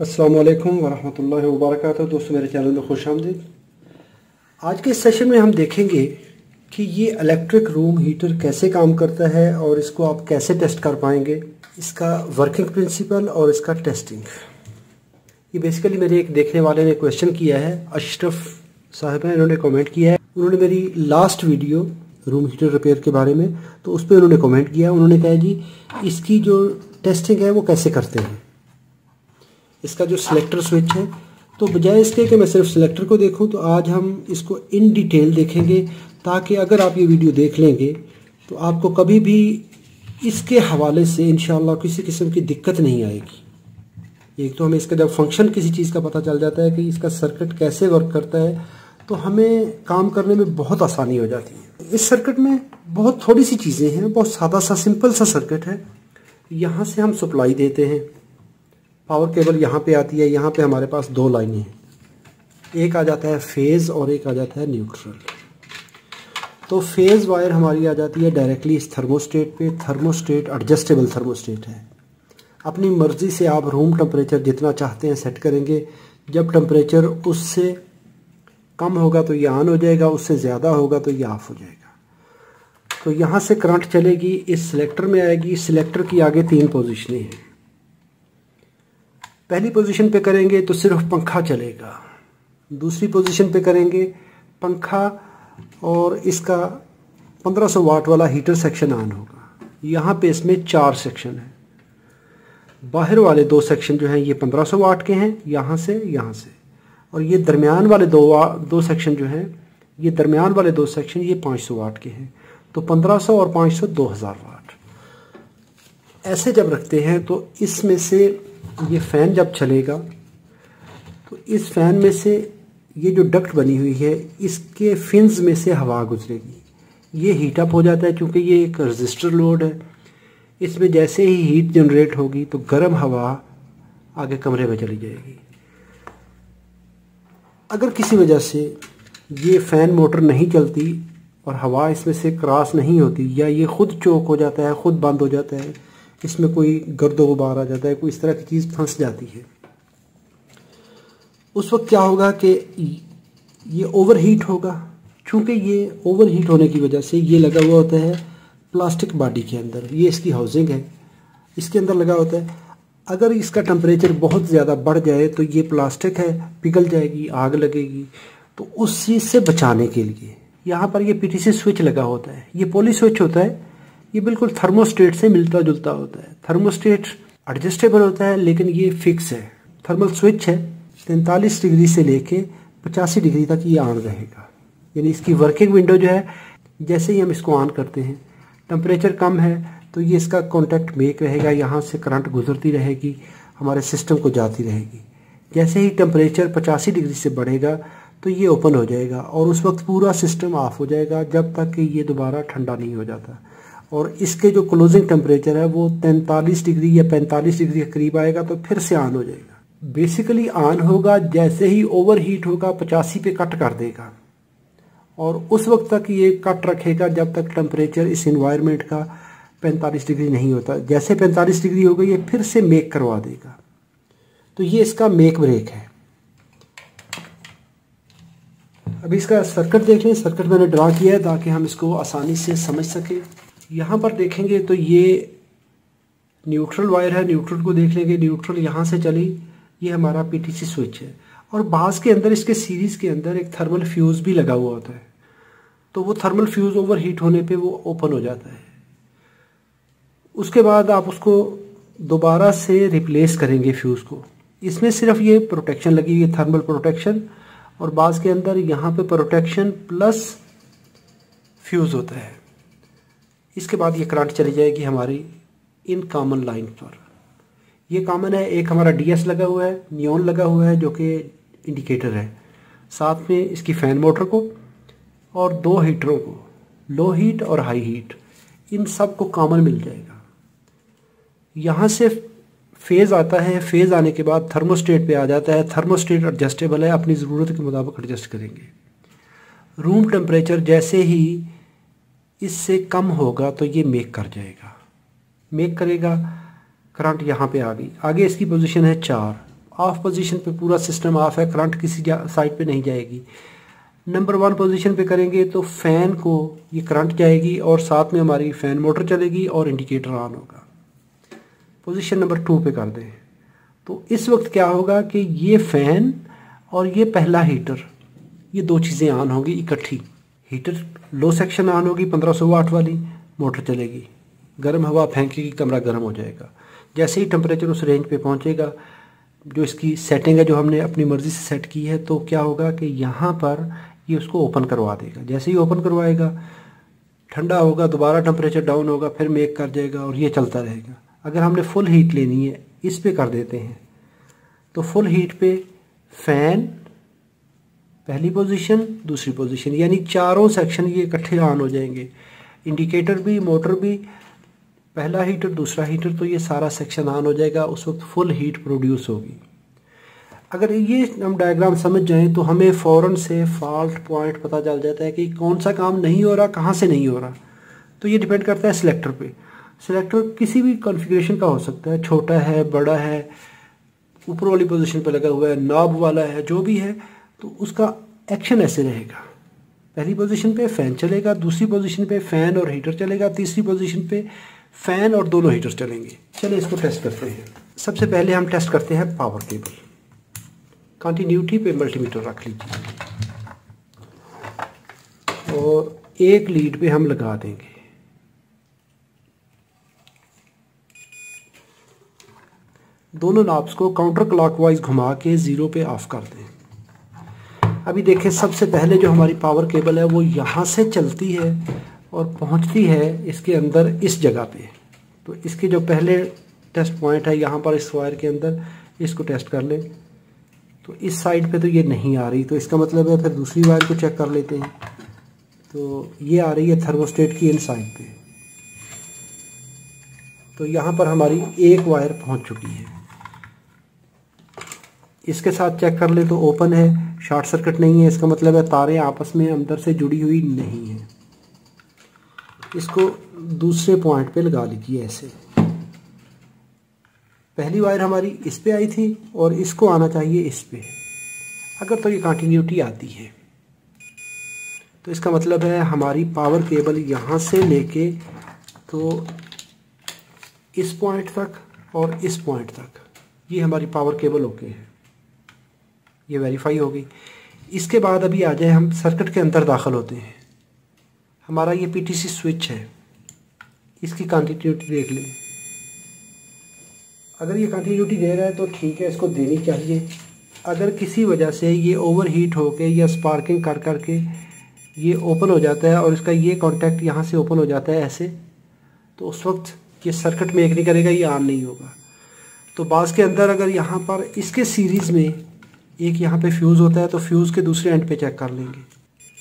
अस्सलाम वालेकुम वरहमतुल्लाहि वबरकातुहू। दोस्तों, मेरे चैनल में खुश आमदीद। आज के सेशन में हम देखेंगे कि ये इलेक्ट्रिक रूम हीटर कैसे काम करता है और इसको आप कैसे टेस्ट कर पाएँगे। इसका वर्किंग प्रिंसिपल और इसका टेस्टिंग ये बेसिकली मेरे एक देखने वाले ने क्वेश्चन किया है। अशरफ साहब हैं, इन्होंने कमेंट किया है। उन्होंने मेरी last video room heater repair के बारे में तो उस पर उन्होंने कमेंट किया। उन्होंने कहा, जी, इसकी जो टेस्टिंग है वो कैसे करते हैं? इसका जो सिलेक्टर स्विच है। तो बजाय इसके कि मैं सिर्फ़ सिलेक्टर को देखूँ तो आज हम इसको इन डिटेल देखेंगे, ताकि अगर आप ये वीडियो देख लेंगे तो आपको कभी भी इसके हवाले से इन किसी किस्म की दिक्कत नहीं आएगी। एक तो हमें इसका जब फ़ंक्शन किसी चीज़ का पता चल जाता है कि इसका सर्किट कैसे वर्क करता है तो हमें काम करने में बहुत आसानी हो जाती है। इस सर्किट में बहुत थोड़ी सी चीज़ें हैं, बहुत सादा सा सिंपल सा सर्किट है। यहाँ से हम सप्लाई देते हैं। पावर केबल यहाँ पे आती है, यहाँ पे हमारे पास दो लाइनें हैं। एक आ जाता है फ़ेज़ और एक आ जाता है न्यूट्रल। तो फ़ेज़ वायर हमारी आ जाती है डायरेक्टली इस थर्मोस्टेट पे। थर्मोस्टेट एडजस्टेबल थर्मोस्टेट है। अपनी मर्ज़ी से आप रूम टेम्परेचर जितना चाहते हैं सेट करेंगे। जब टेम्परेचर उससे कम होगा तो ये ऑन हो जाएगा, उससे ज़्यादा होगा तो ये ऑफ़ हो जाएगा। तो यहाँ से करंट चलेगी, इस सिलेक्टर में आएगी। सिलेक्टर की आगे तीन पोजिशनें हैं। पहली पोजीशन पे करेंगे तो सिर्फ़ पंखा चलेगा। दूसरी पोजीशन पे करेंगे पंखा और इसका 1500 वाट वाला हीटर सेक्शन ऑन होगा। यहाँ पे इसमें चार सेक्शन है। बाहर वाले दो सेक्शन जो हैं, ये 1500 वाट के हैं, यहाँ से यहाँ से। और ये दरमियान वाले दो दो सेक्शन जो हैं, ये दरमियान वाले दो सेक्शन ये 500 वाट के हैं। तो 1500 और 500 2000 वाट। ऐसे जब रखते हैं तो इसमें से ये फ़ैन जब चलेगा तो इस फ़ैन में से ये जो डक्ट बनी हुई है, इसके फिन्स में से हवा गुजरेगी। ये हीट अप हो जाता है क्योंकि ये एक रजिस्टर लोड है। इसमें जैसे ही हीट जनरेट होगी तो गर्म हवा आगे कमरे में चली जाएगी। अगर किसी वजह से ये फ़ैन मोटर नहीं चलती और हवा इसमें से क्रॉस नहीं होती, या ये ख़ुद चौक हो जाता है, ख़ुद बंद हो जाता है इसमें कोई गर्द गुबार आ जाता है, कोई इस तरह की चीज़ फंस जाती है। उस वक्त क्या होगा कि ये ओवर हीट होगा। चूँकि ये ओवर हीट होने की वजह से ये लगा हुआ होता है प्लास्टिक बॉडी के अंदर। ये इसकी हाउसिंग है। इसके अंदर लगा होता है। अगर इसका टेम्परेचर बहुत ज़्यादा बढ़ जाए तो ये प्लास्टिक है, पिघल जाएगी, आग लगेगी। तो उस चीज़ से बचाने के लिए यहाँ पर ये पीटीसी स्विच लगा होता है। ये पोली स्विच होता है। ये बिल्कुल थर्मोस्टेट से मिलता जुलता होता है। थर्मोस्टेट एडजस्टेबल होता है, लेकिन ये फिक्स है। थर्मल स्विच है तैंतालीस डिग्री से लेके पचासी डिग्री तक ये ऑन रहेगा। यानी इसकी वर्किंग विंडो जो है, जैसे ही हम इसको ऑन करते हैं टेम्परेचर कम है तो ये इसका कॉन्टैक्ट मेक रहेगा, यहाँ से करंट गुजरती रहेगी, हमारे सिस्टम को जाती रहेगी। जैसे ही टेम्परेचर पचासी डिग्री से बढ़ेगा तो ये ओपन हो जाएगा, और उस वक्त पूरा सिस्टम ऑफ़ हो जाएगा, जब तक कि ये दोबारा ठंडा नहीं हो जाता। और इसके जो क्लोजिंग टेम्परेचर है, वो तैंतालीस डिग्री या पैंतालीस डिग्री के करीब आएगा तो फिर से ऑन हो जाएगा। बेसिकली ऑन होगा, जैसे ही ओवर हीट होगा, पचासी पे कट कर देगा। और उस वक्त तक ये कट रखेगा, जब तक टेम्परेचर इस इन्वायरमेंट का 45 डिग्री नहीं होता। जैसे 45 डिग्री होगा ये फिर से मेक करवा देगा। तो ये इसका मेक ब्रेक है। अभी इसका सर्किट देख लें। सर्किट मैंने ड्रा किया है ताकि हम इसको आसानी से समझ सकें। यहाँ पर देखेंगे तो ये न्यूट्रल वायर है, न्यूट्रल को देख लेंगे, न्यूट्रल यहाँ से चली, ये हमारा पीटीसी स्विच है। और बास के अंदर, इसके सीरीज़ के अंदर एक थर्मल फ्यूज़ भी लगा हुआ होता है। तो वो थर्मल फ्यूज़ ओवर हीट होने पे वो ओपन हो जाता है। उसके बाद आप उसको दोबारा से रिप्लेस करेंगे फ्यूज़ को। इसमें सिर्फ़ ये प्रोटेक्शन लगी है थर्मल प्रोटेक्शन और बास के अंदर यहाँ पे प्रोटेक्शन प्लस फ्यूज़ होता है। इसके बाद ये करंट चली जाएगी हमारी इन कॉमन लाइन पर। ये कॉमन है, एक हमारा डीएस लगा हुआ है नियॉन लगा हुआ है, जो कि इंडिकेटर है। साथ में इसकी फ़ैन मोटर को और दो हीटरों को लो हीट और हाई हीट इन सबको कॉमन मिल जाएगा। यहाँ से फ़ेज़ आता है फ़ेज़ आने के बाद थर्मोस्टेट पे आ जाता है। थर्मोस्टेट एडजस्टेबल है, अपनी ज़रूरत के मुताबिक एडजस्ट करेंगे। रूम टेम्परेचर जैसे ही इससे कम होगा तो ये मेक कर जाएगा। मेक करेगा करंट यहाँ पे आ गई। आगे इसकी पोजीशन है चार। ऑफ़ पोजीशन पे पूरा सिस्टम ऑफ़ है करंट किसी साइड पे नहीं जाएगी। नंबर वन पोजीशन पे करेंगे तो फ़ैन को ये करंट जाएगी और साथ में हमारी फ़ैन मोटर चलेगी और इंडिकेटर ऑन होगा। पोजीशन नंबर टू पे कर दें। तो इस वक्त क्या होगा कि ये फ़ैन और ये पहला हीटर ये दो चीज़ें ऑन होंगी इकट्ठी। हीटर लो सेक्शन ऑन होगी 1500 वाट वाली, मोटर चलेगी। गर्म हवा फेंकेगी, कमरा गर्म हो जाएगा। जैसे ही टेम्परेचर उस रेंज पे पहुंचेगा, जो इसकी सेटिंग है, जो हमने अपनी मर्ज़ी से सेट की है तो क्या होगा कि यहाँ पर ये उसको ओपन करवा देगा। जैसे ही ओपन करवाएगा, ठंडा होगा, दोबारा टेम्परेचर डाउन होगा, फिर मेक कर जाएगा और ये चलता रहेगा। अगर हमने फुल हीट लेनी है, इस पर कर देते हैं। तो फुल हीट पे फ़ैन पहली पोजीशन दूसरी पोजीशन यानी चारों सेक्शन ये इकट्ठे ऑन हो जाएँगे। इंडिकेटर भी मोटर भी, पहला हीटर दूसरा हीटर तो ये सारा सेक्शन ऑन हो जाएगा, उस वक्त फुल हीट प्रोड्यूस होगी। अगर ये हम डायग्राम समझ जाएँ तो हमें फ़ौरन से फॉल्ट पॉइंट पता चल जाता है कि कौन सा काम नहीं हो रहा, कहाँ से नहीं हो रहा। तो ये डिपेंड करता है सिलेक्टर पे। सिलेक्टर किसी भी कॉन्फ़िगरेशन का हो सकता है, छोटा है, बड़ा है, ऊपर वाली पोजीशन पे लगा हुआ है नॉब वाला है, जो भी है। तो उसका एक्शन ऐसे रहेगा। पहली पोजीशन पे फ़ैन चलेगा, दूसरी पोजीशन पे फ़ैन और हीटर चलेगा, तीसरी पोजीशन पे फ़ैन और दोनों हीटर चलेंगे। चलिए इसको टेस्ट करते हैं। सबसे पहले हम टेस्ट करते हैं पावर केबल कंटिन्यूटी पे मल्टीमीटर रख लीजिए। और एक लीड पे हम लगा देंगे। दोनों नॉब्स को काउंटर क्लॉकवाइज घुमा के ज़ीरो पे ऑफ़ कर दें। अभी देखें सबसे पहले जो हमारी पावर केबल है, वो यहाँ से चलती है और पहुँचती है इसके अंदर, इस जगह पे। तो इसके जो पहले टेस्ट पॉइंट है, यहाँ पर इस वायर के अंदर, इसको टेस्ट कर लें। तो इस साइड पे तो ये नहीं आ रही तो इसका मतलब है फिर दूसरी वायर को चेक कर लेते हैं। तो ये आ रही है थर्मोस्टेट की इन साइड पे। तो यहाँ पर हमारी एक वायर पहुँच चुकी है। इसके साथ चेक कर ले तो ओपन है शॉर्ट सर्किट नहीं है, इसका मतलब है तारें आपस में अंदर से जुड़ी हुई नहीं है। इसको दूसरे पॉइंट पे लगा लीजिए ऐसे। पहली वायर हमारी इस पे आई थी और इसको आना चाहिए इस पे। अगर तो ये कंटिन्यूटी आती है। तो इसका मतलब है हमारी पावर केबल यहाँ से लेके तो इस पॉइंट तक और इस पॉइंट तक। ये हमारी पावर केबल ओके है। ये वेरीफाई हो गई इसके बाद अभी आ जाए हम सर्किट के अंदर दाखिल होते हैं। हमारा ये पीटीसी स्विच है। इसकी कंटिन्यूटी देख लें। अगर ये कंटिन्यूटी दे रहा है तो ठीक है, इसको देनी चाहिए। अगर किसी वजह से ये ओवर हीट होके या स्पार्किंग कर कर के ये ओपन हो जाता है और इसका ये कॉन्टैक्ट यहाँ से ओपन हो जाता है ऐसे तो उस वक्त ये सर्किट मेक नहीं करेगा, ये ऑन नहीं होगा। तो बास के अंदर अगर यहाँ पर, इसके सीरीज़ में एक यहाँ पे फ्यूज़ होता है तो फ्यूज़ के दूसरे एंड पे चेक कर लेंगे।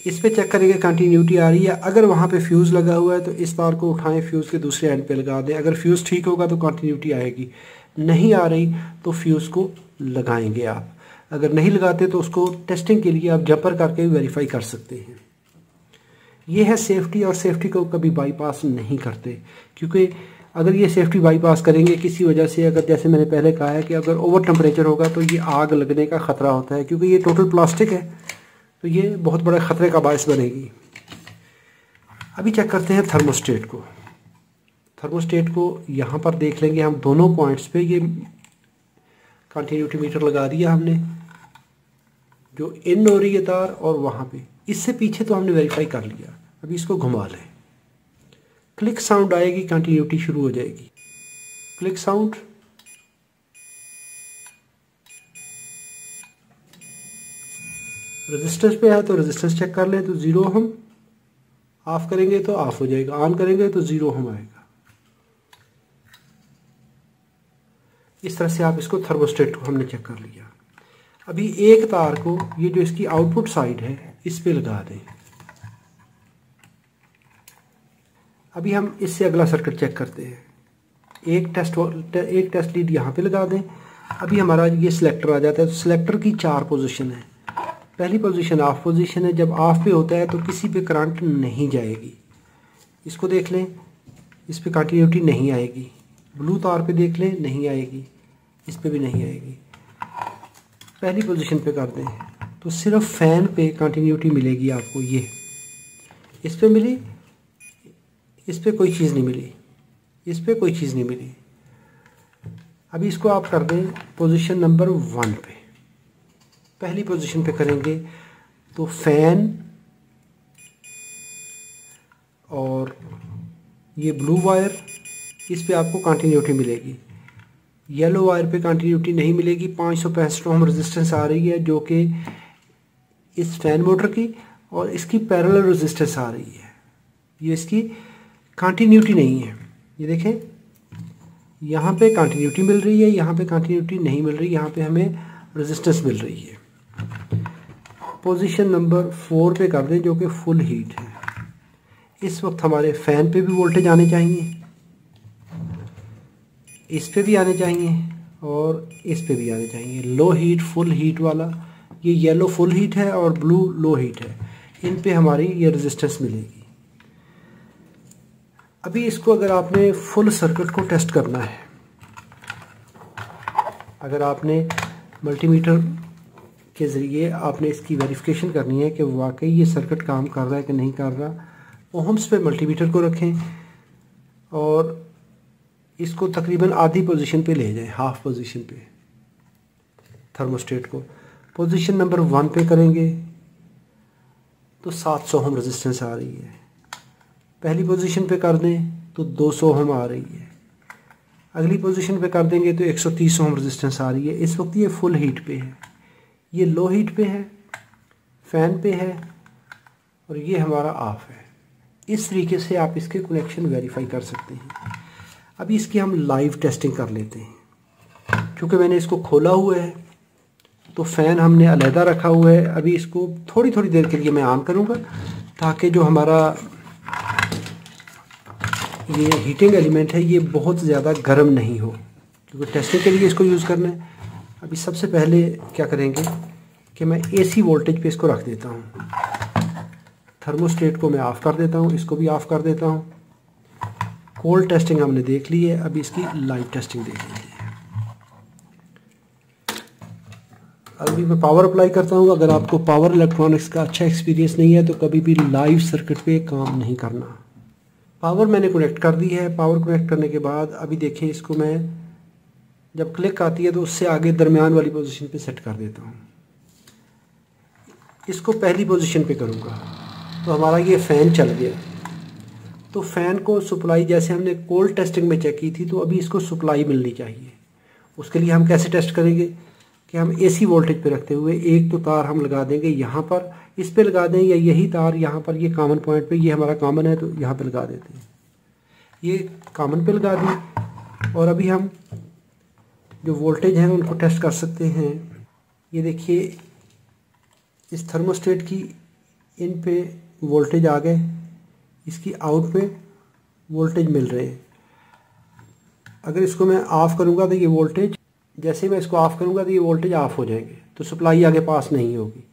इस पे चेक करेंगे कंटिन्यूटी आ रही है। अगर वहाँ पे फ्यूज़ लगा हुआ है तो इस तार को उठाएँ फ्यूज़ के दूसरे एंड पे लगा दें। अगर फ्यूज़ ठीक होगा तो कंटिन्यूटी आएगी। नहीं आ रही तो फ्यूज़ को लगाएँगे आप। अगर नहीं लगाते तो उसको टेस्टिंग के लिए आप जपर करके वेरीफाई कर सकते हैं। ये है सेफ्टी और सेफ्टी को कभी बाईपास नहीं करते, क्योंकि अगर ये सेफ्टी बाईपास करेंगे किसी वजह से, अगर जैसे मैंने पहले कहा है कि अगर ओवर टेम्परेचर होगा तो ये आग लगने का ख़तरा होता है, क्योंकि ये टोटल प्लास्टिक है तो ये बहुत बड़े ख़तरे का बायस बनेगी। अभी चेक करते हैं थर्मोस्टेट को। थर्मोस्टेट को यहाँ पर देख लेंगे हम दोनों पॉइंट्स पे, ये कंटिन्यूटी मीटर लगा दिया हमने, जो इन हो रही है तार और वहाँ पे। इससे पीछे तो हमने वेरीफाई कर लिया। अभी इसको घुमा लें। क्लिक साउंड आएगी कंटिन्यूटी शुरू हो जाएगी। Click sound. रेजिस्टेंस पे है तो रेजिस्टेंस चेक कर लें तो ज़ीरो हम। ऑफ़ करेंगे तो ऑफ़ हो जाएगा। ऑन करेंगे तो ज़ीरो हम आएगा। इस तरह से आप इसको थर्मोस्टेट को हमने चेक कर लिया। अभी एक तार को, ये जो इसकी आउटपुट साइड है, इस पे लगा दें। अभी हम इससे अगला सर्किट चेक करते हैं। एक टेस्ट एक टेस्ट लीड यहाँ पे लगा दें। अभी हमारा ये सिलेक्टर आ जाता है तो सिलेक्टर की चार पोजीशन है। पहली पोजीशन ऑफ़ पोजीशन है। जब ऑफ़ पे होता है तो किसी पे करंट नहीं जाएगी। इसको देख लें। इस पर कंटिन्यूटी नहीं आएगी। ब्लू तार पे देख लें, नहीं आएगी। इस पर भी नहीं आएगी। पहली पोजीशन पे कर दें तो सिर्फ़ फ़ैन पे कंटिन्यूटी मिलेगी आपको, ये। इस पर मिली। इस पर कोई चीज़ नहीं मिली। इस पर कोई चीज़ नहीं मिली। अभी इसको आप कर दें पोजीशन नंबर वन पे। पहली पोजीशन पे करेंगे तो फ़ैन और ये ब्लू वायर इस पे आपको कंटिन्यूटी मिलेगी। येलो वायर पे कंटिन्यूटी नहीं मिलेगी। पाँच सौ पैंसठ ओम रेजिस्टेंस आ रही है, जो कि इस फ़ैन मोटर की और इसकी पैरेलल रेजिस्टेंस आ रही है। ये इसकी कंटिन्यूटी नहीं है। ये देखें, यहाँ पे कंटिन्यूटी मिल रही है, यहाँ पे कंटिन्यूटी नहीं मिल रही, यहाँ पे हमें रेजिस्टेंस मिल रही है। पोजीशन नंबर फोर पे कर दें, जो कि फुल हीट है। इस वक्त हमारे फ़ैन पे भी वोल्टेज आने चाहिए, इस पे भी आने चाहिए, और इस पे भी आने चाहिए। लो हीट फुल हीट वाला, ये येलो फुल हीट है और ब्लू लो हीट है। इन पे हमारी ये रेजिस्टेंस मिलेगी। अभी इसको अगर आपने फुल सर्किट को टेस्ट करना है, अगर आपने मल्टीमीटर के ज़रिए आपने इसकी वेरिफिकेशन करनी है कि वाकई ये सर्किट काम कर रहा है कि नहीं कर रहा ओहम्स पे मल्टीमीटर को रखें और इसको तकरीबन आधी पोजीशन पे ले जाएँ हाफ़ पोजीशन पे थर्मोस्टेट को। पोजीशन नंबर वन पे करेंगे तो 700 हम रेजिस्टेंस आ रही है। पहली पोजीशन पे कर दें तो 200 हम आ रही है। अगली पोजीशन पे कर देंगे तो 130 हम रेजिस्टेंस आ रही है। इस वक्त ये फुल हीट पे है। ये लो हीट पे है फ़ैन पे है, और ये हमारा ऑफ़ है। इस तरीके से आप इसके कनेक्शन वेरीफाई कर सकते हैं। अभी इसकी हम लाइव टेस्टिंग कर लेते हैं। क्योंकि मैंने इसको खोला हुआ है तो फ़ैन हमने अलहदा रखा हुआ है। अभी इसको थोड़ी थोड़ी देर के लिए मैं ऑन करूँगा, ताकि जो हमारा ये हीटिंग एलिमेंट है, ये बहुत ज़्यादा गर्म नहीं हो। क्योंकि टेस्टिंग के लिए इसको यूज़ करना है। अभी सबसे पहले क्या करेंगे कि मैं एसी वोल्टेज पे इसको रख देता हूँ। थर्मोस्टेट को मैं ऑफ़ कर देता हूँ, इसको भी ऑफ़ कर देता हूँ। कोल्ड टेस्टिंग हमने देख ली है, अभी इसकी लाइव टेस्टिंग देख लीजिए अभी मैं पावर अप्लाई करता हूँ, अगर आपको पावर इलेक्ट्रॉनिक्स का अच्छा एक्सपीरियंस नहीं है तो कभी भी लाइव सर्किट पे काम नहीं करना। पावर मैंने कनेक्ट कर दी है। पावर कनेक्ट करने के बाद अभी देखें इसको मैं, जब क्लिक आती है तो उससे आगे दरमियान वाली पोजीशन पे सेट कर देता हूँ। इसको पहली पोजीशन पे करूँगा। तो हमारा ये फ़ैन चल गया। तो फ़ैन को सप्लाई जैसे हमने कोल्ड टेस्टिंग में चेक की थी तो अभी इसको सप्लाई मिलनी चाहिए। उसके लिए हम कैसे टेस्ट करेंगे? कि हम एसी वोल्टेज पे रखते हुए एक तो तार हम लगा देंगे यहाँ पर, इस पे लगा दें या यही तार यहाँ पर, ये कॉमन पॉइंट पे, ये हमारा कॉमन है तो यहाँ पे लगा देते हैं। ये कॉमन पे लगा दी और अभी हम जो वोल्टेज हैं उनको टेस्ट कर सकते हैं। ये देखिए, इस थर्मोस्टेट की इन पे वोल्टेज आ गए, इसकी आउट पे वोल्टेज मिल रहे हैं। अगर इसको मैं ऑफ़ करूँगा तो ये वोल्टेज जैसे मैं इसको ऑफ़ करूँगा तो ये वोल्टेज ऑफ़ हो जाएँगे। तो सप्लाई आगे पास नहीं होगी।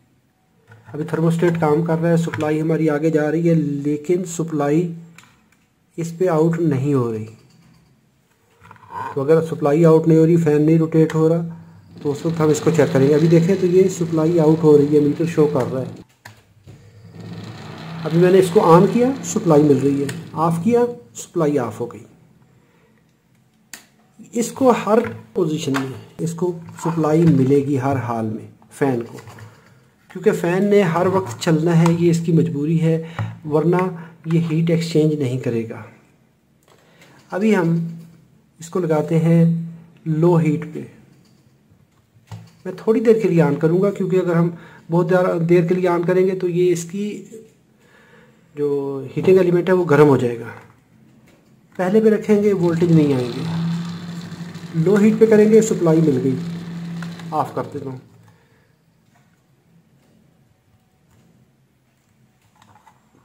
अभी थर्मोस्टेट काम कर रहा है सप्लाई हमारी आगे जा रही है, लेकिन सप्लाई इस पर आउट नहीं हो रही। तो अगर सप्लाई आउट नहीं हो रही फ़ैन नहीं रोटेट हो रहा तो उस वक्त हम इसको चेक करेंगे। अभी देखें तो ये सप्लाई आउट हो रही है मीटर शो कर रहा है। अभी मैंने इसको ऑन किया सप्लाई मिल रही है। ऑफ़ किया सप्लाई ऑफ़ हो गई। इसको हर पोजीशन में, इसको सप्लाई मिलेगी हर हाल में फ़ैन को। क्योंकि फ़ैन ने हर वक्त चलना है, ये इसकी मजबूरी है, वरना ये हीट एक्सचेंज नहीं करेगा। अभी हम इसको लगाते हैं लो हीट पे। मैं थोड़ी देर के लिए ऑन करूँगा, क्योंकि अगर हम बहुत देर के लिए ऑन करेंगे तो ये इसकी जो हीटिंग एलिमेंट है, वो गर्म हो जाएगा। पहले पे रखेंगे वोल्टेज नहीं आएँगे। लो हीट पे करेंगे सप्लाई मिल गई। ऑफ़ कर देता हूँ।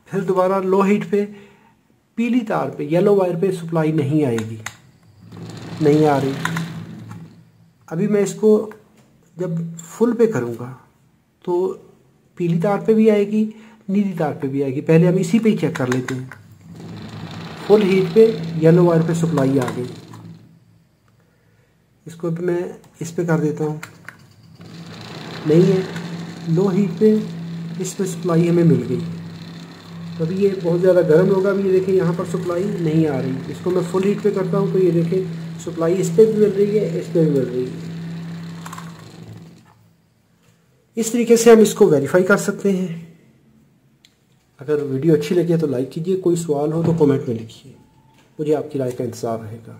फिर दोबारा लो हीट पे, पीली तार पे येलो वायर पे सप्लाई नहीं आएगी। नहीं आ रही। अभी मैं इसको जब फुल पे करूँगा तो पीली तार पे भी आएगी, नीली तार पे भी आएगी। पहले हम इसी पे ही चेक कर लेते हैं। फुल हीट पे येलो वायर पे सप्लाई आ गई। इसको भी मैं इस पे कर देता हूँ। नहीं है। लो हीट पे इसमें सप्लाई हमें मिल गई। तो अभी ये बहुत ज़्यादा गर्म होगा अभी, ये देखें यहाँ पर सप्लाई नहीं आ रही। इसको मैं फुल हीट पे करता हूँ तो ये देखें सप्लाई इस पर भी मिल रही है, इस पर भी मिल रही है। इस तरीके से हम इसको वेरीफाई कर सकते हैं। अगर वीडियो अच्छी लगे तो लाइक कीजिए, कोई सवाल हो तो कमेंट में लिखिए। मुझे आपकी राय का इंतज़ार रहेगा।